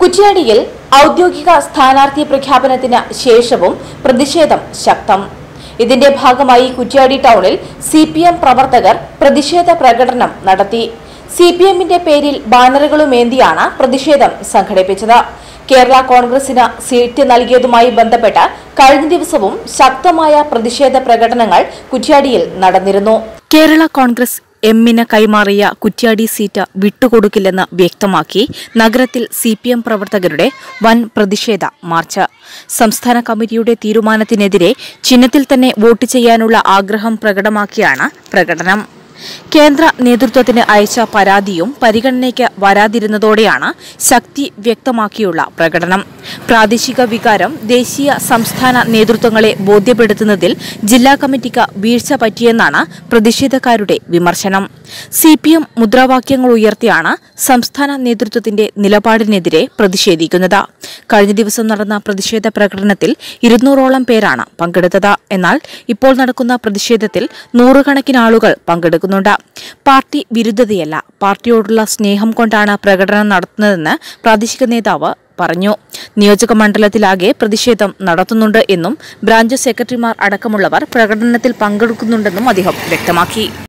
കുറ്റ്യാടിയിൽ ഔദ്യോഗിക സ്ഥാനാർത്ഥി പ്രഖ്യാപനത്തിന് ശേഷവും പ്രതിഷേധം ശക്തം. ഇതിന്റെ ഭാഗമായി കുറ്റിയാടി ടൗണിൽ സി പി എം പ്രവർത്തകർ പ്രതിഷേധ പ്രകടനം നടത്തി. സി പി എമ്മിന്റെ പേരിൽ ബാനറുകളുമേന്തിയാണ് പ്രതിഷേധം സംഘടിപ്പിച്ചത്. കേരള കോൺഗ്രസിന് സീറ്റ് നൽകിയതുമായി ബന്ധപ്പെട്ട് കഴിഞ്ഞ ദിവസവും ശക്തമായ പ്രതിഷേധ പ്രകടനങ്ങൾ കുറ്റിയാടിയിൽ നടന്നിരുന്നു. കേരള കോൺഗ്രസ് എമ്മിന് കൈമാറിയ കുറ്റ്യാടി സീറ്റ് വിട്ടുകൊടുക്കില്ലെന്ന് വ്യക്തമാക്കി നഗരത്തിൽ സി പി എം പ്രവർത്തകരുടെ വൻ പ്രതിഷേധ മാർച്ച്. സംസ്ഥാന കമ്മിറ്റിയുടെ തീരുമാനത്തിനെതിരെ ചിഹ്നത്തിൽ തന്നെ വോട്ട് ചെയ്യാനുള്ള ആഗ്രഹം പ്രകടമാക്കിയാണ് പ്രകടനം. കേന്ദ്ര നേതൃത്വത്തിന് അയച്ച പരാതിയും പരിഗണനയ്ക്ക് വരാതിരുന്നതോടെയാണ് ശക്തി വ്യക്തമാക്കിയുള്ള പ്രകടനം. പ്രാദേശിക വികാരം ദേശീയ സംസ്ഥാന നേതൃത്വങ്ങളെ ബോധ്യപ്പെടുത്തുന്നതിൽ ജില്ലാ കമ്മിറ്റിക്ക് വീഴ്ച പറ്റിയെന്നാണ് പ്രതിഷേധക്കാരുടെ വിമർശനം. സി പി എം മുദ്രാവാക്യങ്ങൾ ഉയർത്തിയാണ് സംസ്ഥാന നേതൃത്വത്തിന്റെ നിലപാടിനെതിരെ പ്രതിഷേധിക്കുന്നത്. കഴിഞ്ഞ ദിവസം നടന്ന പ്രതിഷേധ പ്രകടനത്തിൽ ഇരുന്നൂറോളം പേരാണ് പങ്കെടുത്തത്. എന്നാൽ ഇപ്പോൾ നടക്കുന്ന പ്രതിഷേധത്തിൽ നൂറുകണക്കിന് ആളുകൾ പങ്കെടുക്കുന്നുണ്ട് പാർട്ടി വിരുദ്ധതയല്ല. പാർട്ടിയോടുള്ള സ്നേഹം കൊണ്ടാണ് പ്രകടനം നടത്തുന്നതെന്ന് പ്രാദേശിക നേതാവ് പറഞ്ഞു. നിയോജക മണ്ഡലത്തിലാകെ പ്രതിഷേധം നടത്തുന്നുണ്ട് എന്നും ബ്രാഞ്ച് സെക്രട്ടറിമാർ അടക്കമുള്ളവർ പ്രകടനത്തിൽ പങ്കെടുക്കുന്നുണ്ടെന്നും അദ്ദേഹം വ്യക്തമാക്കി.